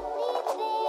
me there.